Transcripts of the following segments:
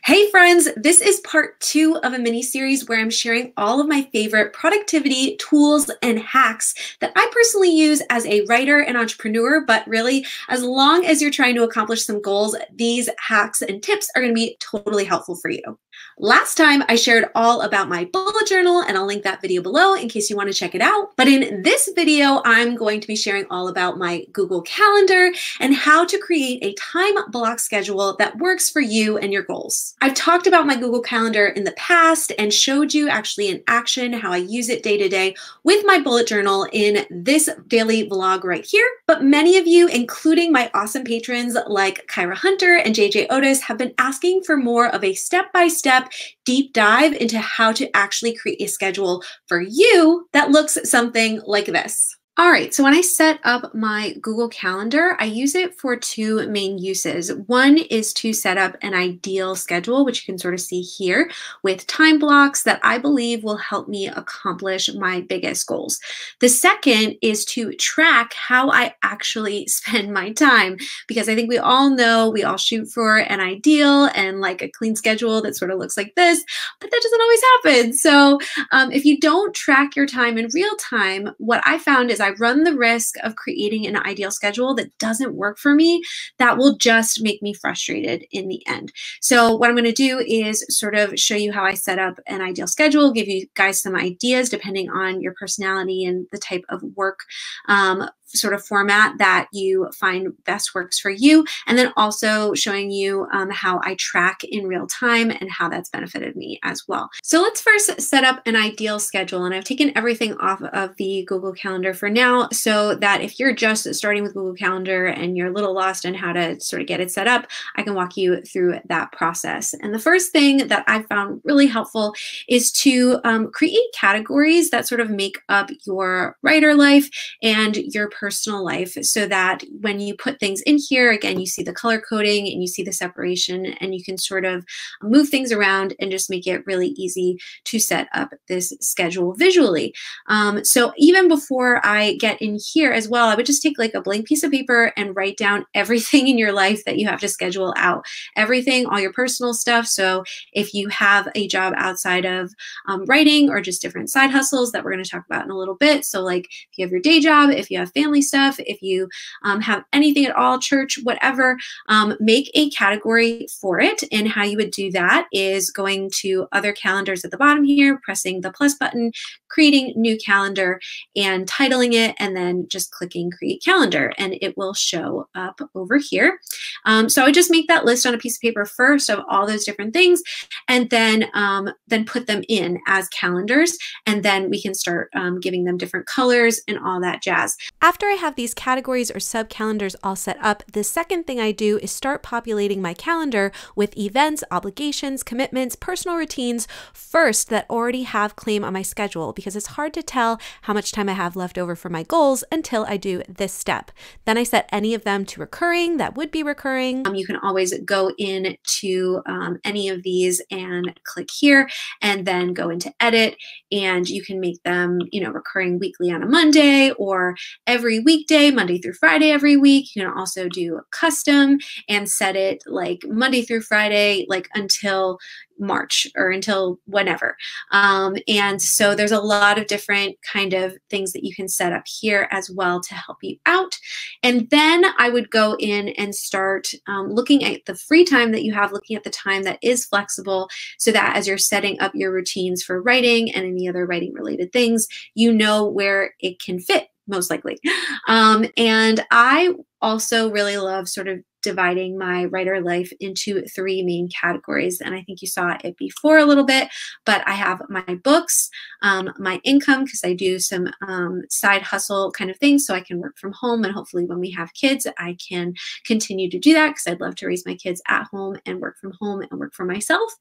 Hey friends, this is part two of a mini series where I'm sharing all of my favorite productivity tools and hacks that I personally use as a writer and entrepreneur. But really, as long as you're trying to accomplish some goals, these hacks and tips are going to be totally helpful for you. Last time I shared all about my bullet journal and I'll link that video below in case you want to check it out. But in this video, I'm going to be sharing all about my Google Calendar and how to create a time block schedule that works for you and your goals. I've talked about my Google Calendar in the past and showed you actually in action how I use it day to day with my bullet journal in this daily vlog right here. But many of you, including my awesome patrons like Kyra Hunter and JJ Otis, have been asking for more of a step-by-step step deep dive into how to actually create a schedule for you that looks something like this. All right, so when I set up my Google Calendar, I use it for two main uses. One is to set up an ideal schedule, which you can sort of see here with time blocks that I believe will help me accomplish my biggest goals. The second is to track how I actually spend my time, because I think we all know we all shoot for an ideal and like a clean schedule that sort of looks like this, but that doesn't always happen. So um, if you don't track your time in real time, what I found is I run the risk of creating an ideal schedule that doesn't work for me, that will just make me frustrated in the end. So what I'm going to do is sort of show you how I set up an ideal schedule, give you guys some ideas depending on your personality and the type of work um, sort of format that you find best works for you. And then also showing you um, how I track in real time and how that's benefited me as well. So let's first set up an ideal schedule. And I've taken everything off of the Google Calendar for now so that if you're just starting with Google Calendar and you're a little lost on how to sort of get it set up, I can walk you through that process. And the first thing that I found really helpful is to um, create categories that sort of make up your writer life and your personal life so that when you put things in here, again, you see the color coding and you see the separation and you can sort of move things around and just make it really easy to set up this schedule visually. Um, so even before I get in here as well, I would just take like a blank piece of paper and write down everything in your life that you have to schedule out. Everything, all your personal stuff. So if you have a job outside of um, writing or just different side hustles that we're going to talk about in a little bit. So like if you have your day job, if you have family family stuff, if you um, have anything at all, church, whatever, um, make a category for it. And how you would do that is going to other calendars at the bottom here, pressing the plus button, creating new calendar and titling it, and then just clicking create calendar and it will show up over here. Um, so I would just make that list on a piece of paper first of all those different things and then, um, then put them in as calendars. And then we can start um, giving them different colors and all that jazz. After I have these categories or sub calendars all set up, the second thing I do is start populating my calendar with events, obligations, commitments, personal routines first that already have claim on my schedule because it's hard to tell how much time I have left over for my goals until I do this step. Then I set any of them to recurring that would be recurring. Um, you can always go in to um, any of these and click here and then go into edit and you can make them, you know, recurring weekly on a Monday or every weekday, Monday through Friday every week. You can also do custom and set it like Monday through Friday, like until March or until whenever. Um, and so there's a lot of different kind of things that you can set up here as well to help you out. And then I would go in and start um, looking at the free time that you have, looking at the time that is flexible so that as you're setting up your routines for writing and any other writing related things, you know where it can fit most likely. Um, and I also really love sort of dividing my writer life into three main categories. And I think you saw it before a little bit, but I have my books, um, my income, because I do some um, side hustle kind of things so I can work from home. And hopefully, when we have kids, I can continue to do that because I'd love to raise my kids at home and work from home and work for myself.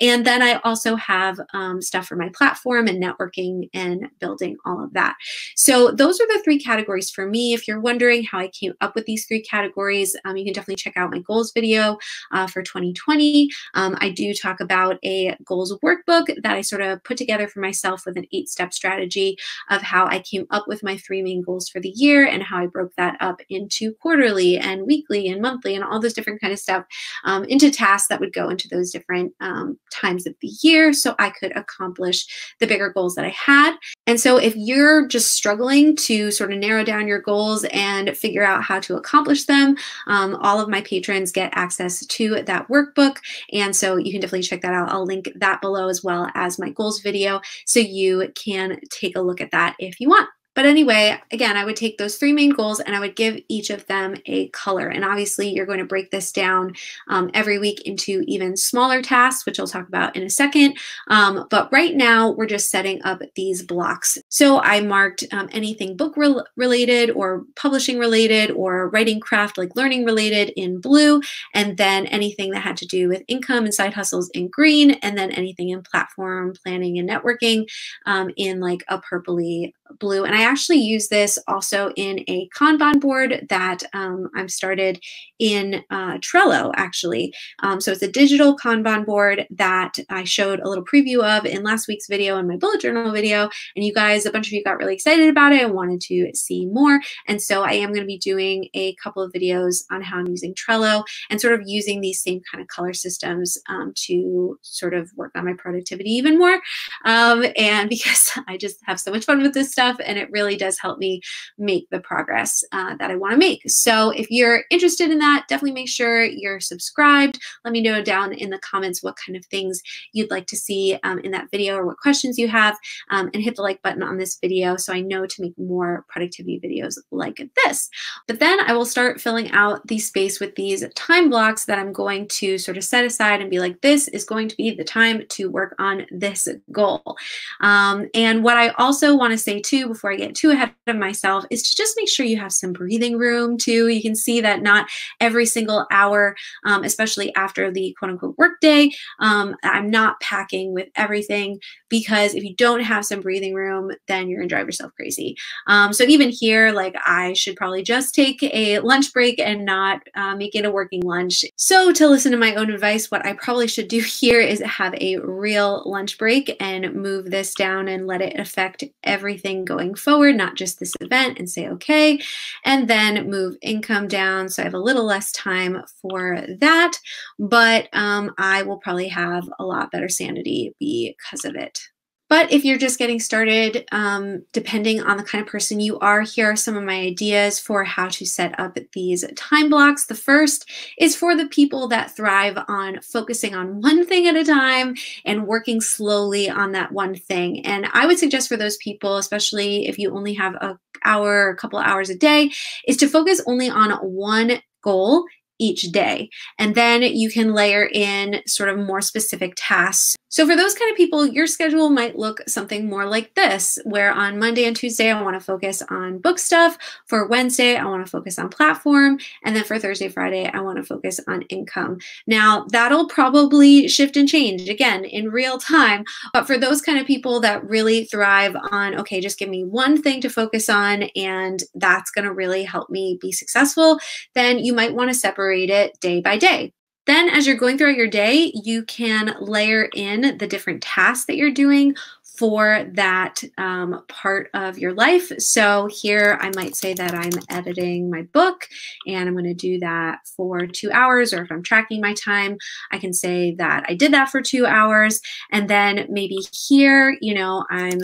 And then I also have um, stuff for my platform and networking and building all of that. So those are the three categories for me. If you're wondering how I came up with these three categories, um, you can definitely check out my goals video uh, for 2020. Um, I do talk about a goals workbook that I sort of put together for myself with an eight step strategy of how I came up with my three main goals for the year and how I broke that up into quarterly and weekly and monthly and all this different kind of stuff um, into tasks that would go into those different um, times of the year so I could accomplish the bigger goals that I had. And so if you're just struggling to sort of narrow down your goals and figure out how to accomplish them, um, all of my patrons get access to that workbook. And so you can definitely check that out. I'll link that below as well as my goals video so you can take a look at that if you want. But anyway, again, I would take those three main goals and I would give each of them a color. And obviously, you're going to break this down um, every week into even smaller tasks, which I'll talk about in a second. Um, but right now, we're just setting up these blocks. So I marked um, anything book re related or publishing related or writing craft, like learning related in blue, and then anything that had to do with income and side hustles in green, and then anything in platform planning and networking um, in like a purpley blue. And I actually use this also in a Kanban board that um, I'm started in uh, Trello, actually. Um, so it's a digital Kanban board that I showed a little preview of in last week's video and my bullet journal video. And you guys, a bunch of you got really excited about it and wanted to see more. And so I am going to be doing a couple of videos on how I'm using Trello and sort of using these same kind of color systems um, to sort of work on my productivity even more. Um, and because I just have so much fun with this stuff and it really does help me make the progress uh, that I want to make. So if you're interested in that, definitely make sure you're subscribed. Let me know down in the comments what kind of things you'd like to see um, in that video or what questions you have um, and hit the like button on this video so I know to make more productivity videos like this. But then I will start filling out the space with these time blocks that I'm going to sort of set aside and be like, this is going to be the time to work on this goal. Um, and what I also want to say before I get too ahead of myself is to just make sure you have some breathing room too. You can see that not every single hour, um, especially after the quote unquote workday, um, I'm not packing with everything because if you don't have some breathing room, then you're gonna drive yourself crazy. Um, so even here, like I should probably just take a lunch break and not uh, make it a working lunch. So to listen to my own advice, what I probably should do here is have a real lunch break and move this down and let it affect everything going forward, not just this event, and say okay, and then move income down. So I have a little less time for that, but um, I will probably have a lot better sanity because of it. But if you're just getting started, um, depending on the kind of person you are, here are some of my ideas for how to set up these time blocks. The first is for the people that thrive on focusing on one thing at a time and working slowly on that one thing. And I would suggest for those people, especially if you only have a hour, a couple hours a day, is to focus only on one goal each day. And then you can layer in sort of more specific tasks so for those kind of people, your schedule might look something more like this, where on Monday and Tuesday, I want to focus on book stuff. For Wednesday, I want to focus on platform. And then for Thursday, Friday, I want to focus on income. Now, that'll probably shift and change again in real time. But for those kind of people that really thrive on, okay, just give me one thing to focus on, and that's going to really help me be successful, then you might want to separate it day by day. Then as you're going throughout your day, you can layer in the different tasks that you're doing for that um, part of your life. So here I might say that I'm editing my book and I'm going to do that for two hours, or if I'm tracking my time, I can say that I did that for two hours. And then maybe here, you know, I'm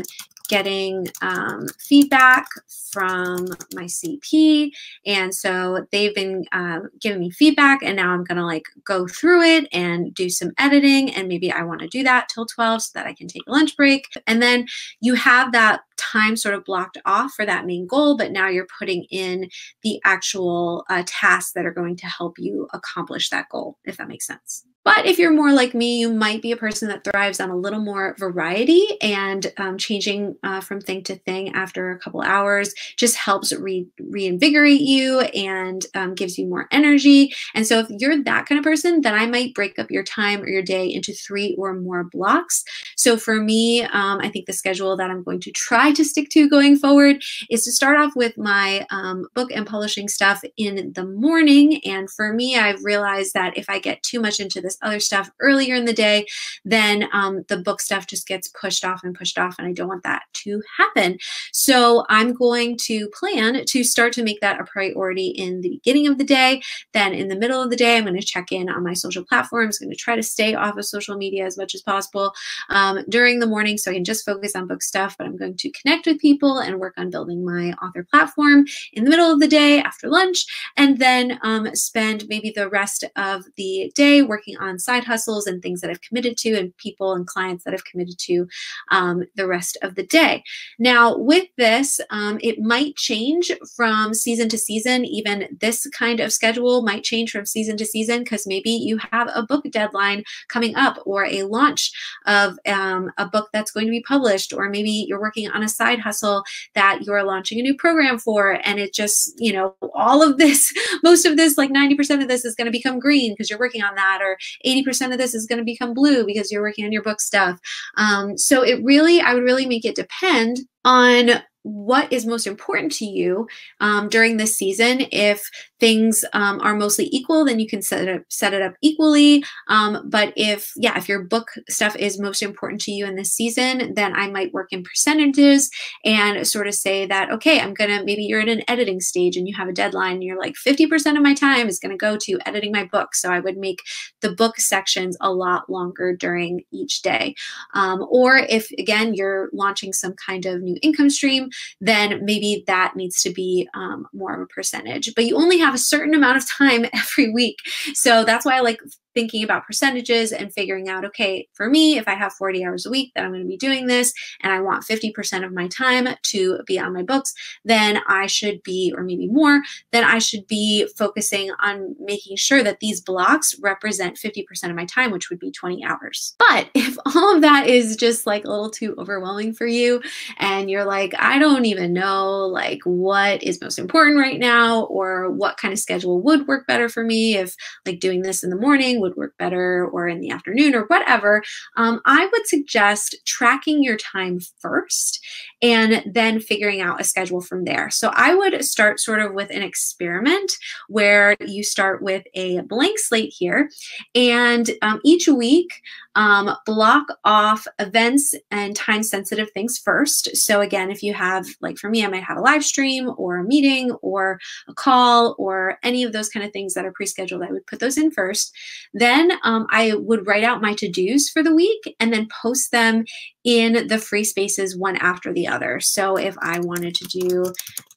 getting um, feedback from my CP. And so they've been uh, giving me feedback, and now I'm going to like go through it and do some editing. And maybe I want to do that till 12 so that I can take a lunch break. And then you have that time sort of blocked off for that main goal, but now you're putting in the actual uh, tasks that are going to help you accomplish that goal, if that makes sense. But if you're more like me, you might be a person that thrives on a little more variety and um, changing uh, from thing to thing after a couple hours just helps re- reinvigorate you and um, gives you more energy. And so if you're that kind of person, then I might break up your time or your day into three or more blocks. So for me, um, I think the schedule that I'm going to try to stick to going forward is to start off with my um, book and publishing stuff in the morning. And for me, I've realized that if I get too much into this other stuff earlier in the day, then um, the book stuff just gets pushed off and pushed off. And I don't want that to happen. So I'm going to plan to start to make that a priority in the beginning of the day. Then in the middle of the day, I'm going to check in on my social platforms, going to try to stay off of social media as much as possible um, during the morning so I can just focus on book stuff. But I'm going to connect with people and work on building my author platform in the middle of the day after lunch, and then um, spend maybe the rest of the day working on side hustles and things that I've committed to, and people and clients that I've committed to um, the rest of the day. Now, with this, um, it might change from season to season. Even this kind of schedule might change from season to season because maybe you have a book deadline coming up or a launch of um, a book that's going to be published, or maybe you're working on a side hustle that you're launching a new program for, and it just, you know, all of this, most of this, like 90% of this is going to become green because you're working on that, or 80% of this is going to become blue because you're working on your book stuff. Um, so it really, I would really make it depend on what is most important to you um, during this season. If things um, are mostly equal, then you can set it up, set it up equally. Um, but if, yeah, if your book stuff is most important to you in this season, then I might work in percentages and sort of say that, okay, I'm going to, maybe you're in an editing stage and you have a deadline and you're like 50% of my time is going to go to editing my book. So I would make the book sections a lot longer during each day. Um, or if, again, you're launching some kind of new income stream, then maybe that needs to be um, more of a percentage. But you only have have a certain amount of time every week. So that's why I like thinking about percentages and figuring out, okay, for me, if I have 40 hours a week that I'm going to be doing this and I want 50% of my time to be on my books, then I should be, or maybe more, then I should be focusing on making sure that these blocks represent 50% of my time, which would be 20 hours. But if all of that is just like a little too overwhelming for you and you're like, I don't even know like what is most important right now or what kind of schedule would work better for me if like doing this in the morning would work better or in the afternoon or whatever, um, I would suggest tracking your time first and then figuring out a schedule from there. So I would start sort of with an experiment where you start with a blank slate here and um, each week um, block off events and time sensitive things first. So again, if you have, like for me, I might have a live stream or a meeting or a call or any of those kind of things that are pre-scheduled, I would put those in first. Then um, I would write out my to-dos for the week and then post them in the free spaces one after the other. So if I wanted to do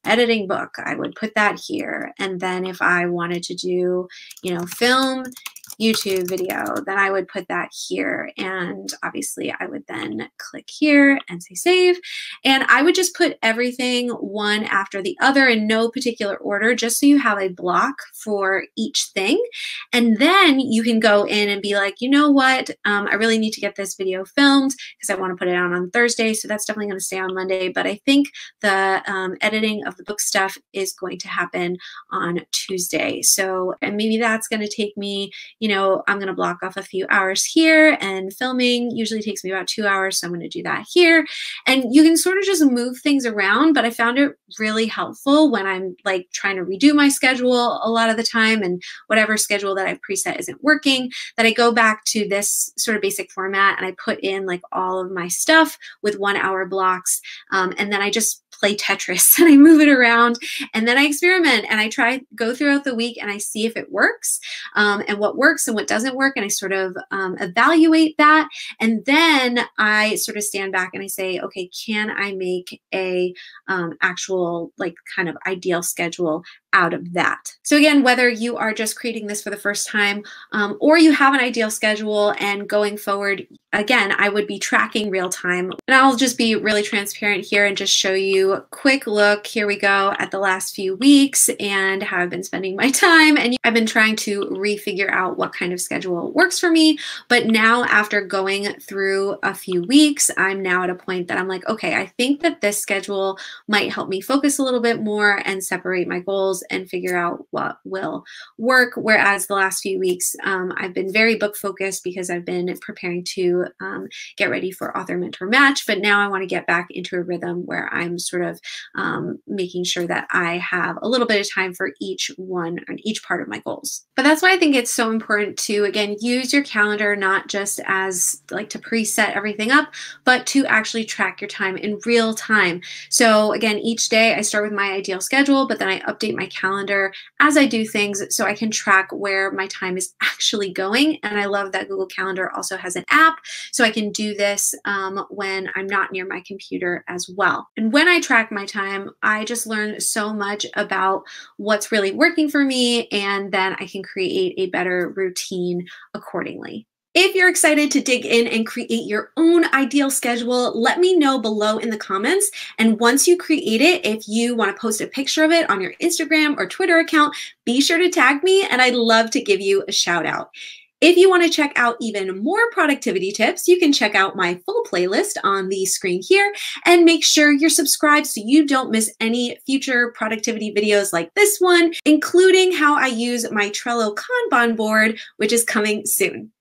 editing book, I would put that here. And then if I wanted to do, you know, film YouTube video, then I would put that here. And obviously I would then click here and say save. And I would just put everything one after the other in no particular order, just so you have a block for each thing. And then you can go in and be like, you know what? Um, I really need to get this video filmed because I want to put it out on Thursday. So that's definitely going to stay on Monday. But I think the um, editing of the book stuff is going to happen on Tuesday. So, and maybe that's going to take me, you you know, I'm going to block off a few hours here and filming usually takes me about two hours. So I'm going to do that here. And you can sort of just move things around, but I found it really helpful when I'm like trying to redo my schedule a lot of the time and whatever schedule that I've preset isn't working, that I go back to this sort of basic format and I put in like all of my stuff with one hour blocks. Um, and then I just play Tetris and I move it around and then I experiment and I try go throughout the week and I see if it works um, and what works and what doesn't work and I sort of um, evaluate that. And then I sort of stand back and I say okay can I make a um, actual like kind of ideal schedule out of that. So again, whether you are just creating this for the first time um, or you have an ideal schedule and going forward, again, I would be tracking real time. And I'll just be really transparent here and just show you a quick look. Here we go at the last few weeks and how I've been spending my time. And I've been trying to refigure out what kind of schedule works for me. But now after going through a few weeks, I'm now at a point that I'm like, okay, I think that this schedule might help me focus a little bit more and separate my goals and figure out what will work. Whereas the last few weeks, um, I've been very book focused because I've been preparing to um, get ready for author mentor match. But now I want to get back into a rhythm where I'm sort of um, making sure that I have a little bit of time for each one and each part of my goals. But that's why I think it's so important to, again, use your calendar not just as like to preset everything up, but to actually track your time in real time. So again, each day I start with my ideal schedule, but then I update my calendar as I do things so I can track where my time is actually going. And I love that Google Calendar also has an app so I can do this um, when I'm not near my computer as well. And when I track my time, I just learn so much about what's really working for me, and then I can create a better routine accordingly. If you're excited to dig in and create your own ideal schedule, let me know below in the comments. And once you create it, if you want to post a picture of it on your Instagram or Twitter account, be sure to tag me and I'd love to give you a shout out. If you want to check out even more productivity tips, you can check out my full playlist on the screen here and make sure you're subscribed so you don't miss any future productivity videos like this one, including how I use my Trello Kanban board, which is coming soon.